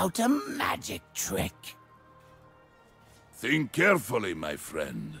out a magic trick. Think carefully, my friend.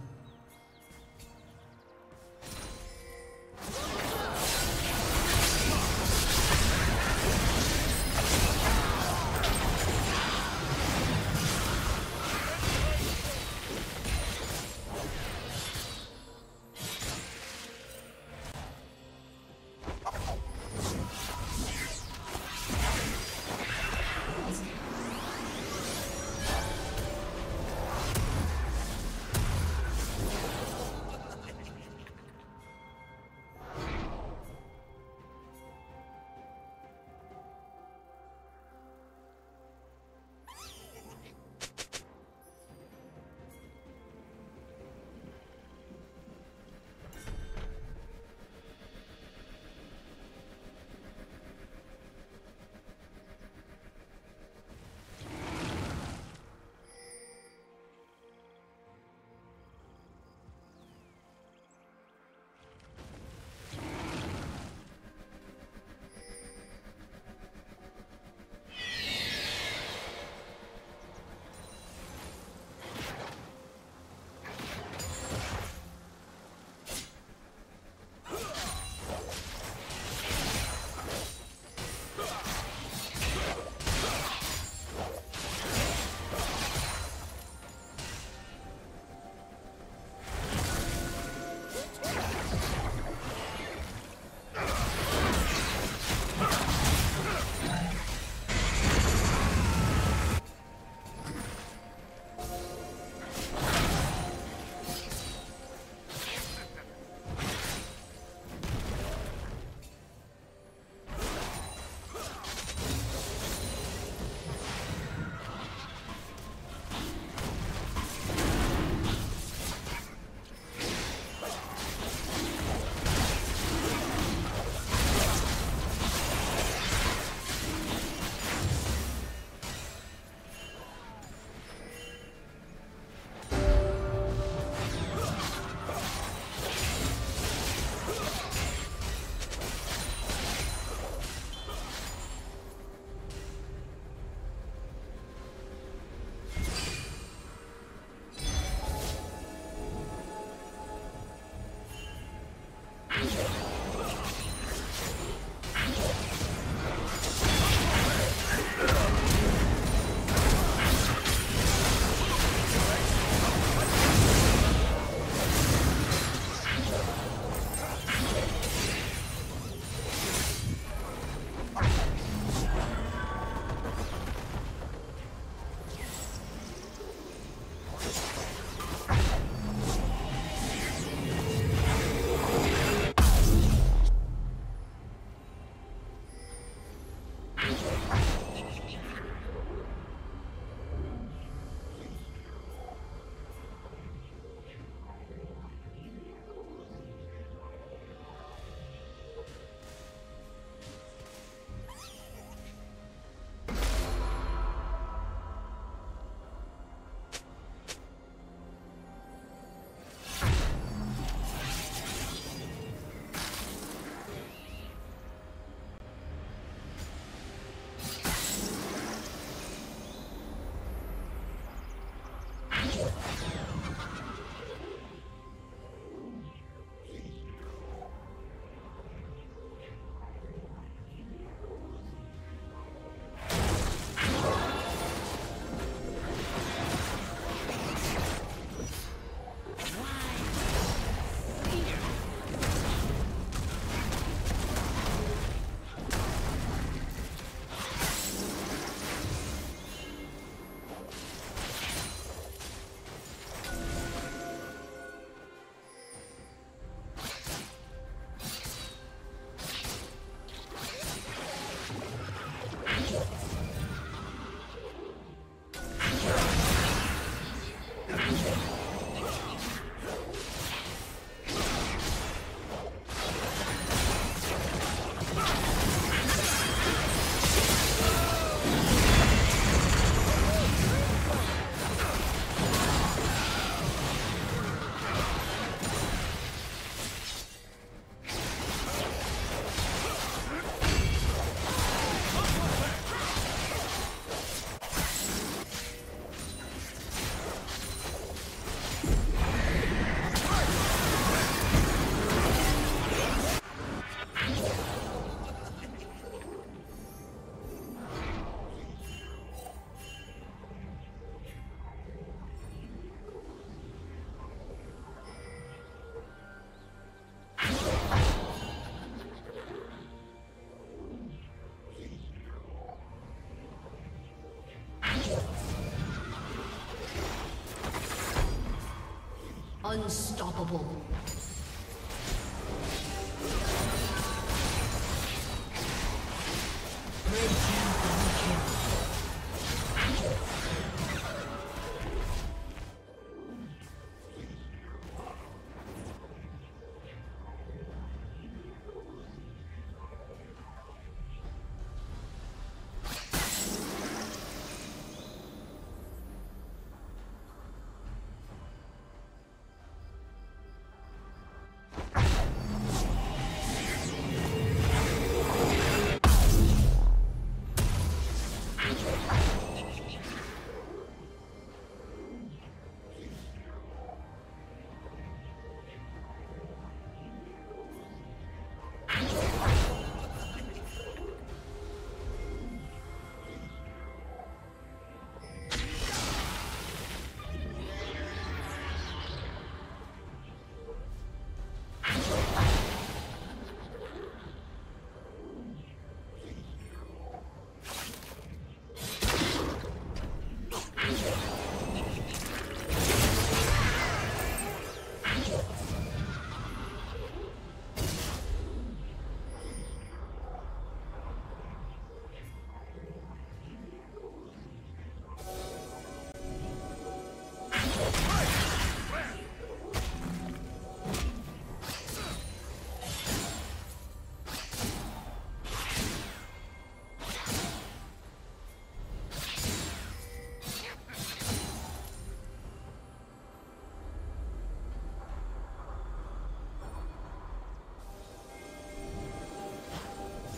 Unstoppable.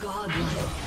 Godlike.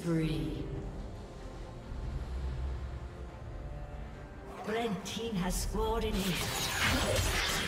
Spree. Red team has scored an ace.